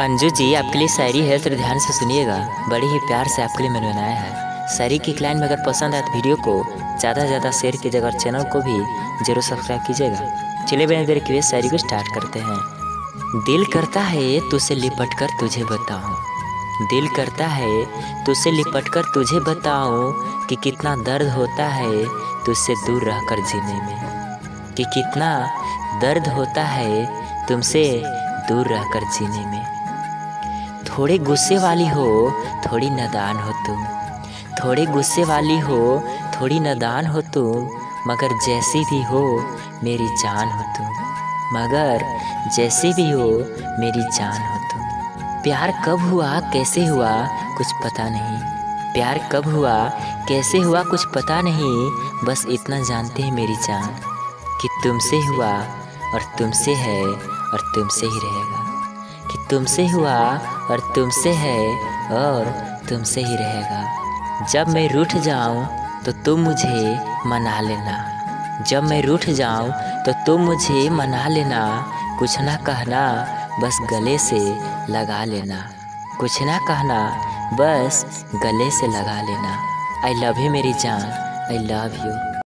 अंजू जी, आपके लिए शायरी है तो ध्यान से सुनिएगा। बड़े ही प्यार से आपके लिए मैंने बनाया है। शायरी की क्लाइन में अगर पसंद आए तो वीडियो को ज़्यादा से ज़्यादा शेयर कीजिएगा और चैनल को भी ज़रूर सब्सक्राइब कीजिएगा। चलिए मैंने देर की शायरी को स्टार्ट करते हैं। दिल करता है तुझसे लिपट कर तुझे बताऊँ। दिल करता है तुझसे लिपट कर तुझे बताऊँ कि कितना दर्द होता है तुझसे दूर रह कर जीने में। कि कितना दर्द होता है तुमसे दूर रह कर जीने में। थोड़े गुस्से वाली हो, थोड़ी नदान हो तुम। थोड़े गुस्से वाली हो, थोड़ी नदान हो तुम। मगर जैसी भी हो, मेरी जान हो तुम। मगर जैसी भी हो, मेरी जान हो तुम। प्यार कब हुआ, कैसे हुआ, कुछ पता नहीं। प्यार कब हुआ, कैसे हुआ, कुछ पता नहीं। बस इतना जानते हैं मेरी जान कि तुमसे हुआ और तुमसे है और तुमसे ही रहेगा। तुमसे हुआ और तुमसे है और तुमसे ही रहेगा। जब मैं रूठ जाऊँ तो तुम मुझे मना लेना। जब मैं रूठ जाऊँ तो तुम मुझे मना लेना। कुछ ना कहना, बस गले से लगा लेना। कुछ ना कहना, बस गले से लगा लेना। आई लव यू मेरी जान। I love you